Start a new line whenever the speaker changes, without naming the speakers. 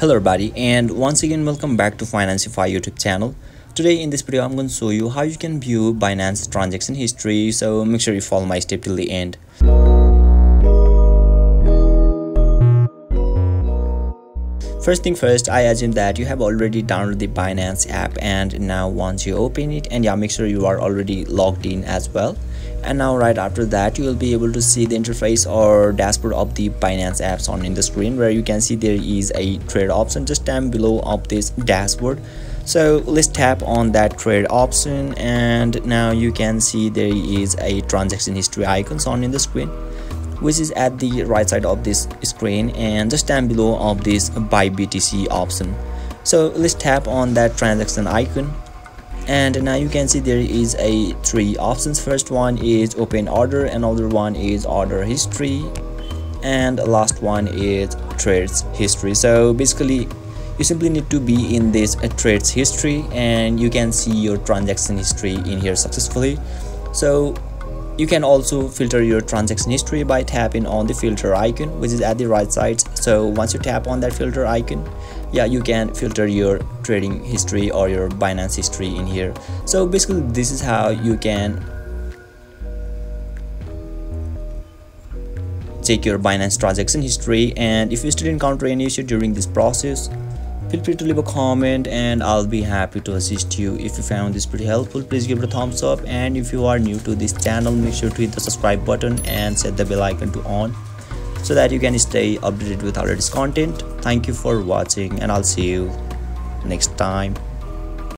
Hello everybody and once again welcome back to Financify YouTube channel. Today in this video I'm going to show you how you can view Binance transaction history so make sure you follow my step till the end. First thing first, I assume that you have already downloaded the Binance app and now once you open it and yeah make sure you are already logged in as well and now right after that you will be able to see the interface or dashboard of the Binance apps on in the screen where you can see there is a trade option. Just down below of this dashboard. So let's tap on that trade option and now you can see there is a transaction history icons on in the screen which is at the right side of this screen. And just down below of this buy BTC option. So let's tap on that transaction icon and now you can see there is a three options. First one is open order another one is order history and last one is trades history. So basically you simply need to be in this uh, trades history and you can see your transaction history in here successfully. So you can also filter your transaction history by tapping on the filter icon which is at the right side. So once you tap on that filter icon yeah you can filter your trading history or your binance history in here. So basically this is how you can check your binance transaction history. And if you still encounter any issue during this process feel free to leave a comment and i'll be happy to assist you. If you found this pretty helpful please give it a thumbs up. And if you are new to this channel make sure to hit the subscribe button and set the bell icon to on so that you can stay updated with our latest content. Thank you for watching and i'll see you next time